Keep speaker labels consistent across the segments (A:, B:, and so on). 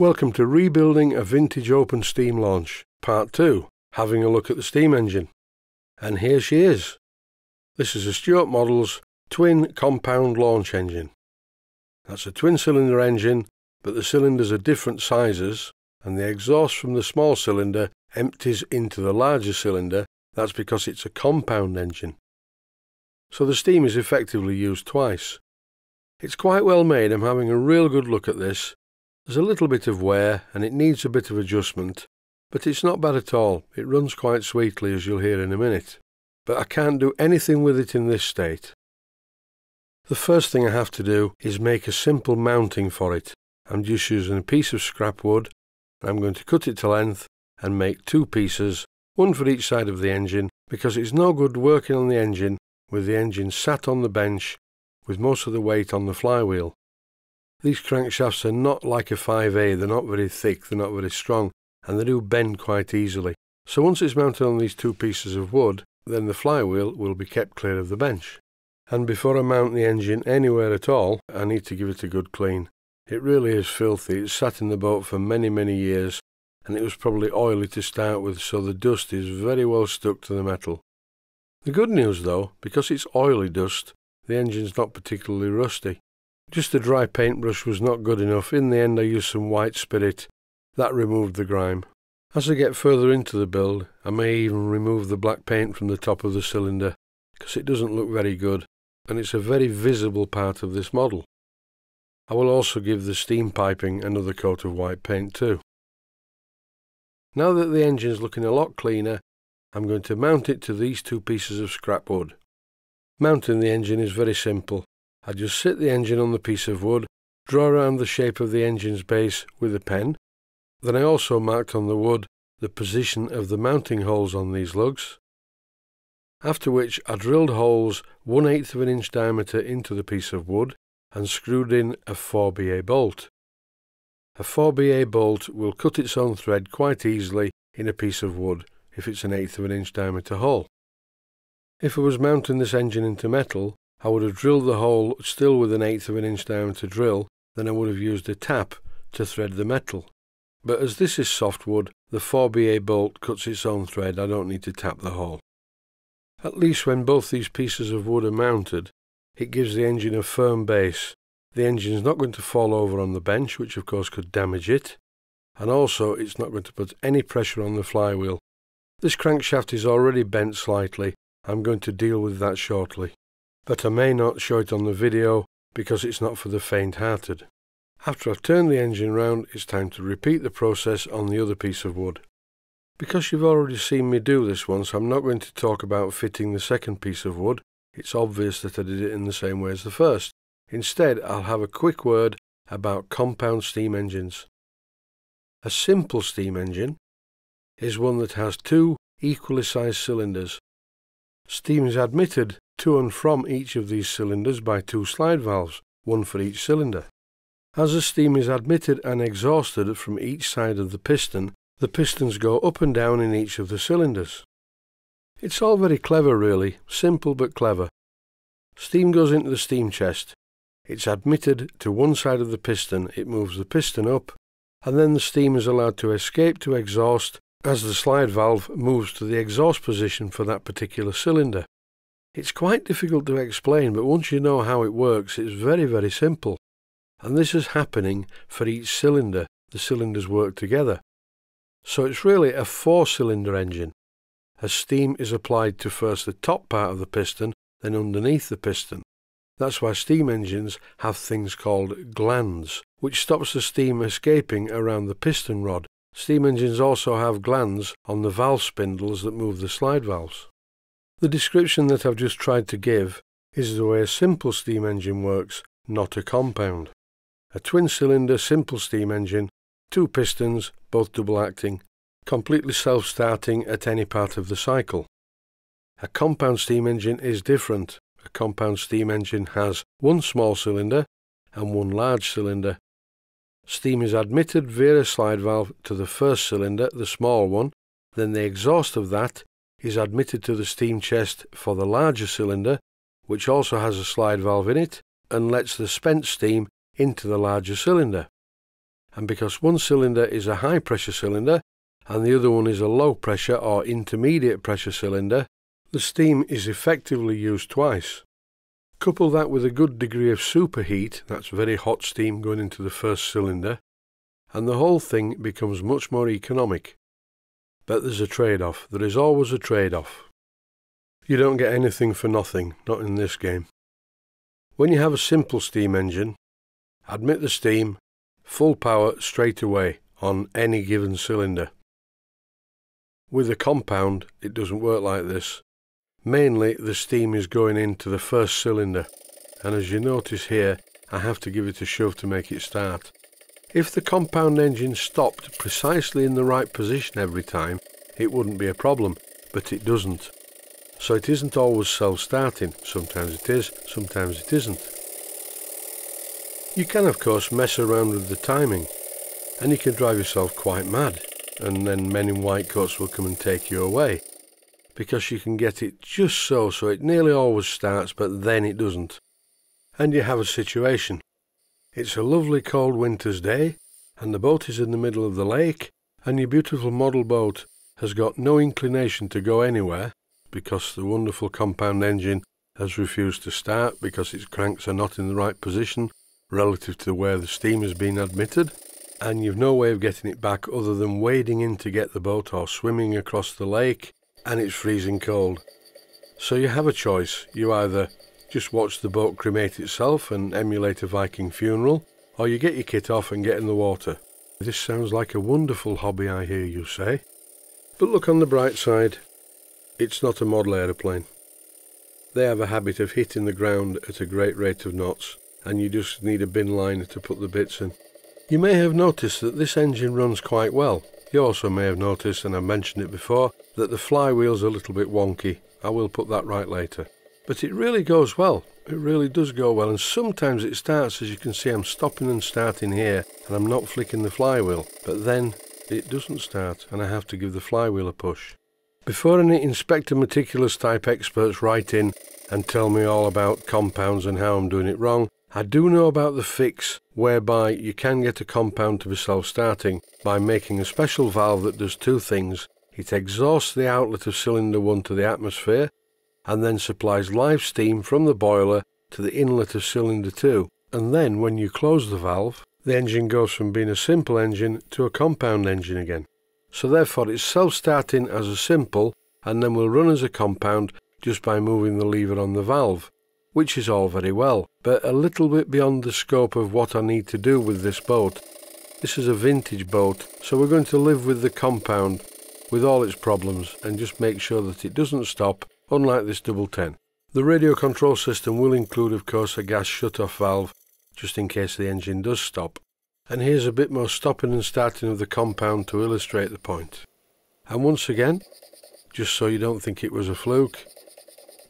A: Welcome to Rebuilding a Vintage Open Steam Launch, Part 2, having a look at the steam engine. And here she is. This is a Stuart Models twin compound launch engine. That's a twin cylinder engine, but the cylinders are different sizes, and the exhaust from the small cylinder empties into the larger cylinder. That's because it's a compound engine. So the steam is effectively used twice. It's quite well made, I'm having a real good look at this, there's a little bit of wear and it needs a bit of adjustment, but it's not bad at all. It runs quite sweetly as you'll hear in a minute. But I can't do anything with it in this state. The first thing I have to do is make a simple mounting for it. I'm just using a piece of scrap wood. I'm going to cut it to length and make two pieces, one for each side of the engine, because it's no good working on the engine with the engine sat on the bench with most of the weight on the flywheel. These crankshafts are not like a 5A, they're not very thick, they're not very strong, and they do bend quite easily. So once it's mounted on these two pieces of wood, then the flywheel will be kept clear of the bench. And before I mount the engine anywhere at all, I need to give it a good clean. It really is filthy, it's sat in the boat for many, many years, and it was probably oily to start with, so the dust is very well stuck to the metal. The good news though, because it's oily dust, the engine's not particularly rusty. Just a dry paintbrush was not good enough. In the end, I used some white spirit. That removed the grime. As I get further into the build, I may even remove the black paint from the top of the cylinder, because it doesn't look very good, and it's a very visible part of this model. I will also give the steam piping another coat of white paint too. Now that the engine is looking a lot cleaner, I'm going to mount it to these two pieces of scrap wood. Mounting the engine is very simple. I just sit the engine on the piece of wood, draw around the shape of the engine's base with a pen. Then I also marked on the wood the position of the mounting holes on these lugs. After which I drilled holes one eighth of an inch diameter into the piece of wood and screwed in a 4BA bolt. A 4BA bolt will cut its own thread quite easily in a piece of wood if it's an eighth of an inch diameter hole. If I was mounting this engine into metal, I would have drilled the hole still with an eighth of an inch down to drill, then I would have used a tap to thread the metal. But as this is softwood, the 4BA bolt cuts its own thread, I don't need to tap the hole. At least when both these pieces of wood are mounted, it gives the engine a firm base. The engine is not going to fall over on the bench, which of course could damage it, and also it's not going to put any pressure on the flywheel. This crankshaft is already bent slightly, I'm going to deal with that shortly but I may not show it on the video because it's not for the faint-hearted. After I've turned the engine round, it's time to repeat the process on the other piece of wood. Because you've already seen me do this once, I'm not going to talk about fitting the second piece of wood. It's obvious that I did it in the same way as the first. Instead, I'll have a quick word about compound steam engines. A simple steam engine is one that has two equally sized cylinders. Steam is admitted to and from each of these cylinders by two slide valves, one for each cylinder. As the steam is admitted and exhausted from each side of the piston, the pistons go up and down in each of the cylinders. It's all very clever really, simple but clever. Steam goes into the steam chest. It's admitted to one side of the piston, it moves the piston up, and then the steam is allowed to escape to exhaust as the slide valve moves to the exhaust position for that particular cylinder. It's quite difficult to explain, but once you know how it works, it's very, very simple. And this is happening for each cylinder. The cylinders work together. So it's really a four-cylinder engine, as steam is applied to first the top part of the piston, then underneath the piston. That's why steam engines have things called glands, which stops the steam escaping around the piston rod. Steam engines also have glands on the valve spindles that move the slide valves. The description that I've just tried to give is the way a simple steam engine works, not a compound. A twin-cylinder simple steam engine, two pistons, both double-acting, completely self-starting at any part of the cycle. A compound steam engine is different. A compound steam engine has one small cylinder and one large cylinder. Steam is admitted via a slide valve to the first cylinder, the small one, then the exhaust of that is admitted to the steam chest for the larger cylinder, which also has a slide valve in it, and lets the spent steam into the larger cylinder. and because one cylinder is a high pressure cylinder and the other one is a low pressure or intermediate pressure cylinder, the steam is effectively used twice. Couple that with a good degree of superheat, that's very hot steam going into the first cylinder, and the whole thing becomes much more economic. But there's a trade-off. There is always a trade-off. You don't get anything for nothing, not in this game. When you have a simple steam engine, admit the steam, full power straight away on any given cylinder. With a compound, it doesn't work like this. Mainly the steam is going into the first cylinder and as you notice here I have to give it a shove to make it start. If the compound engine stopped precisely in the right position every time it wouldn't be a problem but it doesn't. So it isn't always self-starting, sometimes it is, sometimes it isn't. You can of course mess around with the timing and you can drive yourself quite mad and then men in white coats will come and take you away because you can get it just so, so it nearly always starts, but then it doesn't. And you have a situation. It's a lovely cold winter's day, and the boat is in the middle of the lake, and your beautiful model boat has got no inclination to go anywhere, because the wonderful compound engine has refused to start because its cranks are not in the right position relative to where the steam has been admitted, and you've no way of getting it back other than wading in to get the boat or swimming across the lake and it's freezing cold. So you have a choice. You either just watch the boat cremate itself and emulate a Viking funeral, or you get your kit off and get in the water. This sounds like a wonderful hobby, I hear you say. But look on the bright side, it's not a model aeroplane. They have a habit of hitting the ground at a great rate of knots, and you just need a bin liner to put the bits in. You may have noticed that this engine runs quite well. You also may have noticed, and I've mentioned it before, that the flywheel's a little bit wonky. I will put that right later. But it really goes well. It really does go well. And sometimes it starts, as you can see, I'm stopping and starting here, and I'm not flicking the flywheel. But then it doesn't start, and I have to give the flywheel a push. Before any Inspector Meticulous type experts write in and tell me all about compounds and how I'm doing it wrong, I do know about the fix whereby you can get a compound to be self-starting by making a special valve that does two things. It exhausts the outlet of cylinder 1 to the atmosphere and then supplies live steam from the boiler to the inlet of cylinder 2. And then when you close the valve, the engine goes from being a simple engine to a compound engine again. So therefore it's self-starting as a simple and then will run as a compound just by moving the lever on the valve which is all very well, but a little bit beyond the scope of what I need to do with this boat. This is a vintage boat, so we're going to live with the compound with all its problems and just make sure that it doesn't stop, unlike this double 10. The radio control system will include of course a gas shut-off valve, just in case the engine does stop. And here's a bit more stopping and starting of the compound to illustrate the point. And once again, just so you don't think it was a fluke,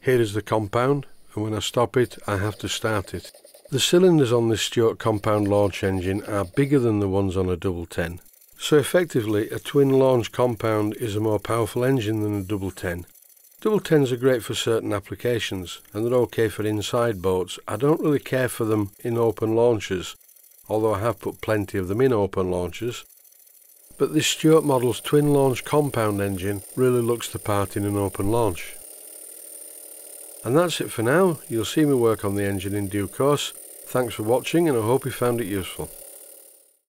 A: here is the compound, and when I stop it, I have to start it. The cylinders on this Stuart compound launch engine are bigger than the ones on a double 10. So effectively, a twin launch compound is a more powerful engine than a double 10. Double 10s are great for certain applications, and they're okay for inside boats. I don't really care for them in open launches, although I have put plenty of them in open launches. But this Stuart model's twin launch compound engine really looks the part in an open launch. And that's it for now. You'll see me work on the engine in due course. Thanks for watching and I hope you found it useful.